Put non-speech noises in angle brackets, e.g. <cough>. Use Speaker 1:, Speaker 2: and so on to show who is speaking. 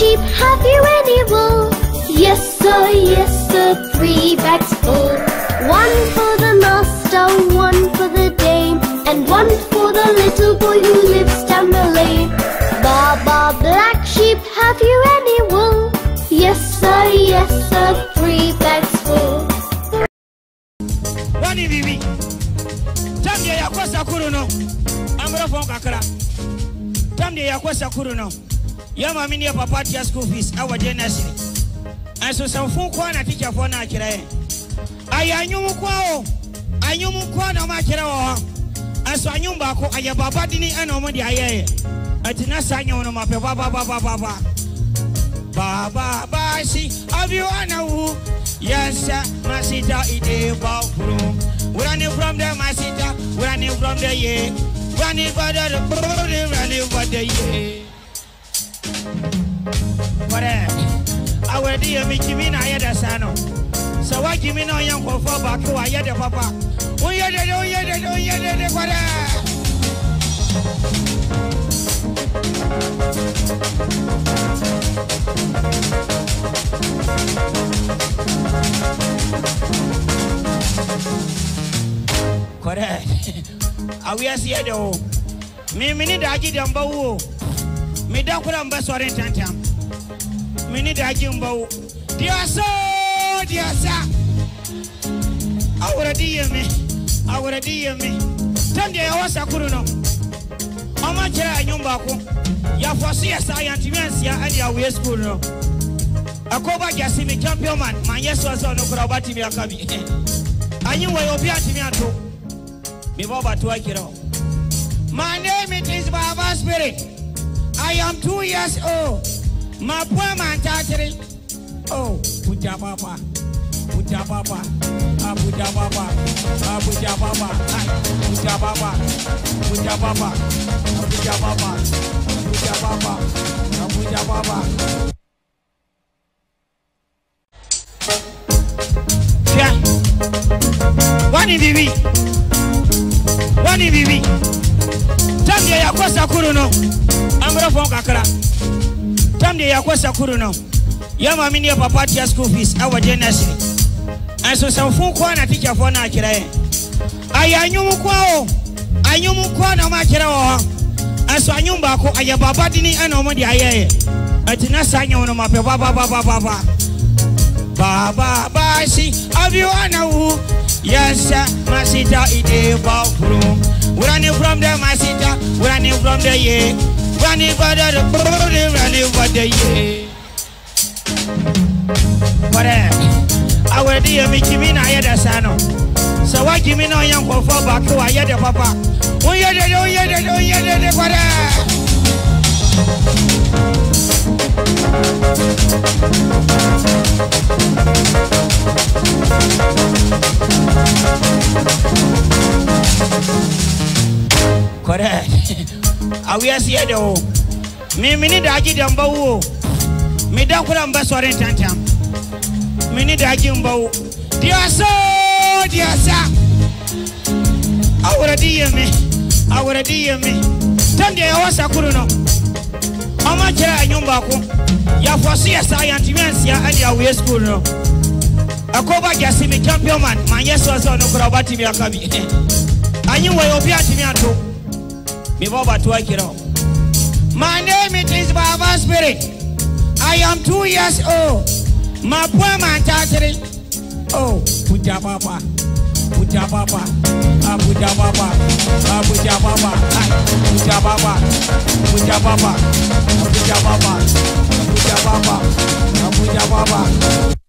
Speaker 1: sheep, have you any wool? Yes, sir, yes, sir, three bags full. One for the master, one for the dame, and one for the little boy who lives down the lane. Baba, black sheep, have you any wool? Yes, sir, yes, sir, three bags full.
Speaker 2: wani bibi tam deɛ yɛakɔ sakuru no amborɔfo kakra tam deɛ yɛakɔ sakuru no yɛ ma me ne yɛ papa tea school fees awɔ gye nursery. Ɛnso sɛmfo koa na tikyafoɔ no akyerɛ yɛn. Ayɛ anwom koa o. Anwom koa na ɔma akyerɛ wɔ hɔ. Ɛnso anwom baako ayɛ baba dini ɛna ɔmo de ayɛyɛ ɛti na saa anwom no mapɛ bababababa Baba basi abiwana wu. Yes, masita ide bafuru Running from the masita, running from the ye the body, running for the ye ɔdɛ awɛdi yɛ mi jimi na ayɛ dɛ sɛn no sɛ wa jimi na ɔyɛ nkɔfɔ ba kí wa yɛ dɛ papa n yɛ dɛ dɛ n yɛ dɛ dɛ n dɛ dɛ kɔdɛ. kɔdɛ awiase yɛ dɛ o mi mi ni daaji dɛ n bɛ wo mi da kura n bɛ. Ni daagye mba wo. Diasa diasa. Awurade yɛ mi. Awurade yɛ mi. Tam deɛ yɛwɔ sakuru no. Yɛ saa yɛntumi ansia ɛde awoe school no. Mi champion man. Ma nyɛ so sɛ ɔno kora ɔbatumi aka bi. Anyi atumi ato. Me Baba to Akira. My name it is Baba Spirit. I am two years old. ma poa ma nkyaakyere o oh, puja papa puja papa apuja ah, papa apuja papa puja papa ah, puja papa apuja papa apuja papa apuja papa. Tiens, wani bibi, wani bibi, tam yɛ yakɔ sakuru no, amurafɔn kakra. Tam deɛ yɛakɔ sakuru no yɛ ma me ne yɛ papa tea school fees awɔ gye nursery ɛnso sɛmfo koa na tikyafoɔ no akyerɛ yɛn ayɛ anwom o anwom koa na ɔma akyerɛ wɔ hɔ ɛnso anwom baako ayɛ baba dini ɛna ɔmo de ayɛyɛ ɛti na saa anwom no mapɛ bababababa baba basi abiwana wu? Yes, Masita ide bafuru. Running from the Masita, running from the ye, running for the yie dear, awɔ ɛdi yɛ mi gyimi na So dɛ sɛn no sɛ wa gyimi Back to nkɔfɔ baako wa yɛ dɛ papa onyɛ dede onyɛ dede onyɛ dede kɔdɛ. Correct. Are we as yet though? mimi ni daji da mbawo mi da kula mba sore tantam mi ni daji mbawo dia so dia sa awra diye me yemi diye me tande ya wasa kuruno ama kira nyumba ku. Ya fosi ya sayanti mensi ya ali awe school no. Akoba gyasi mi champion man. Manye so so no kura obati <laughs> mi akabi anyi wo obi atimi ato mi boba tuwa kirao My name it is Baba Spirit. I am two years old. My poor man tatri. Oh, Buddha Baba. Buddha Baba. Ah, Buddha Baba. Ah, Buddha Baba. Buddha Baba. Buddha Baba. Buddha Baba. Buddha Baba. Ah, Buddha Baba.